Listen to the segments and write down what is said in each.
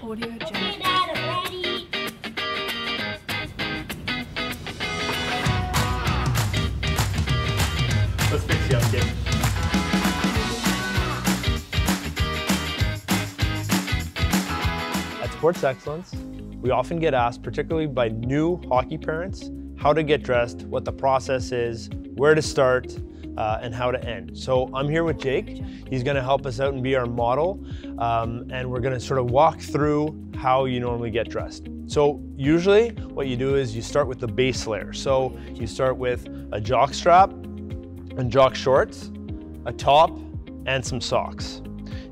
Audio Okay, Jungle. Dad, I'm ready. Let's fix you up, kid. At Sports Excellence, we often get asked, particularly by new hockey parents, how to get dressed, what the process is, where to start, uh, and how to end. So I'm here with Jake. He's going to help us out and be our model, um, and we're going to sort of walk through how you normally get dressed. So usually, what you do is you start with the base layer. So you start with a jock strap and jock shorts, a top, and some socks.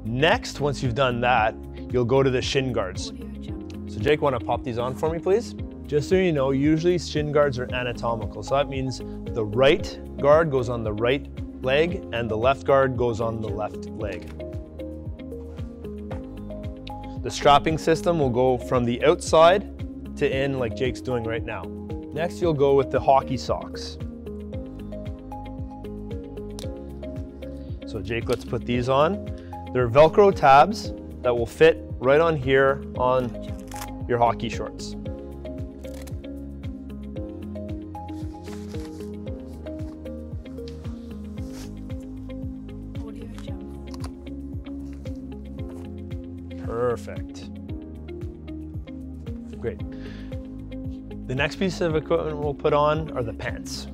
Next, once you've done that, you'll go to the shin guards. So Jake, want to pop these on for me, please? Just so you know, usually shin guards are anatomical. So that means the right guard goes on the right leg and the left guard goes on the left leg. The strapping system will go from the outside to in like Jake's doing right now. Next, you'll go with the hockey socks. So Jake, let's put these on. They're Velcro tabs that will fit right on here on your hockey shorts. Perfect. Great. The next piece of equipment we'll put on are the pants.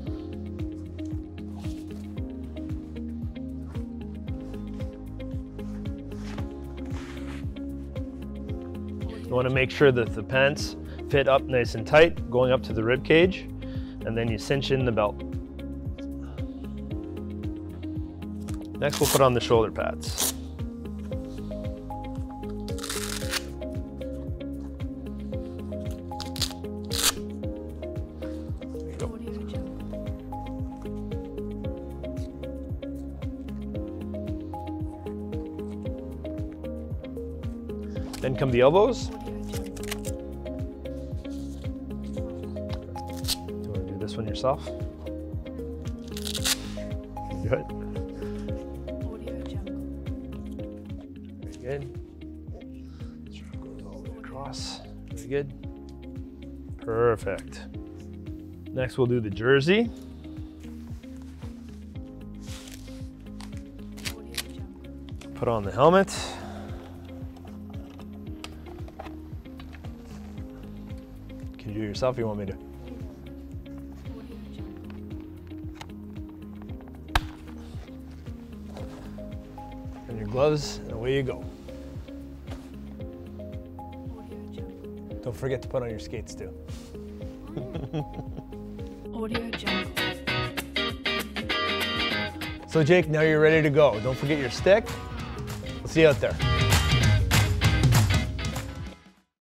You want to make sure that the pants fit up nice and tight, going up to the rib cage, and then you cinch in the belt. Next, we'll put on the shoulder pads. Then come the elbows. Do you want to do this one yourself? Good. Very good. Goes all the way across. Very good. Perfect. Next, we'll do the jersey. Put on the helmet. Can you do it yourself? You want me to? And your gloves, and away you go. Don't forget to put on your skates too. Audio Jungle. So Jake, now you're ready to go. Don't forget your stick. We'll see you out there.